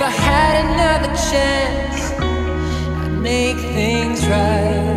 If I had another chance, I'd make things right.